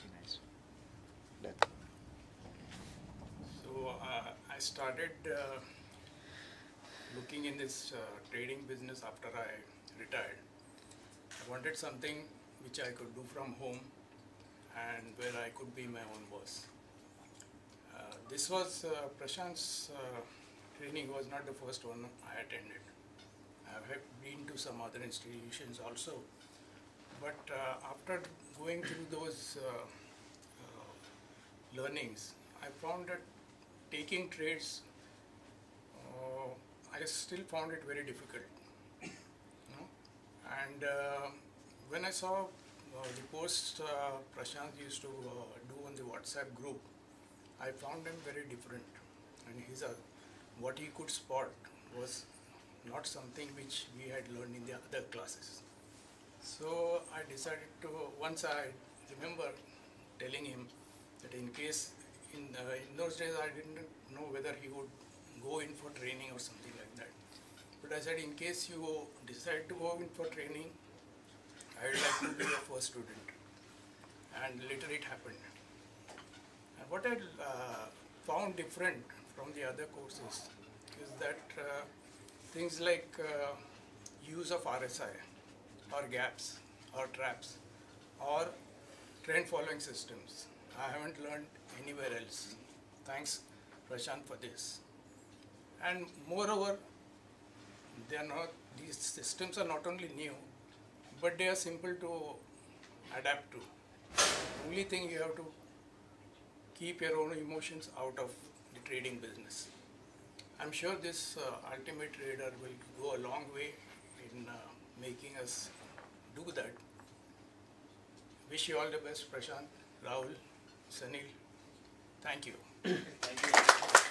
pretty nice. That. So uh, I started uh, looking in this uh, trading business after I retired. I wanted something which I could do from home and where I could be my own boss. Uh, this was uh, Prashant's uh, training was not the first one I attended. I have been to some other institutions also but uh, after going through those uh, uh, learnings, I found that taking trades, I still found it very difficult. And when I saw uh, the posts uh, Prashant used to uh, do on the WhatsApp group, I found him very different. And his, what he could spot was not something which we had learned in the other classes. So I decided to, once I remember telling him that in case, in, uh, in those days I didn't know whether he would go in for training or something like that. But I said, in case you decide to go in for training, I would like to be your first student. And later it happened. And what I uh, found different from the other courses is that uh, things like uh, use of RSI or gaps or traps or trend following systems. I haven't learned anywhere else. Thanks Prashant for this. And moreover, they are not, these systems are not only new, but they are simple to adapt to. Only thing you have to keep your own emotions out of the trading business. I'm sure this uh, ultimate trader will go a long way in uh, making us do that. Wish you all the best, Prashant, Rahul, Sanil. Thank you. Thank you.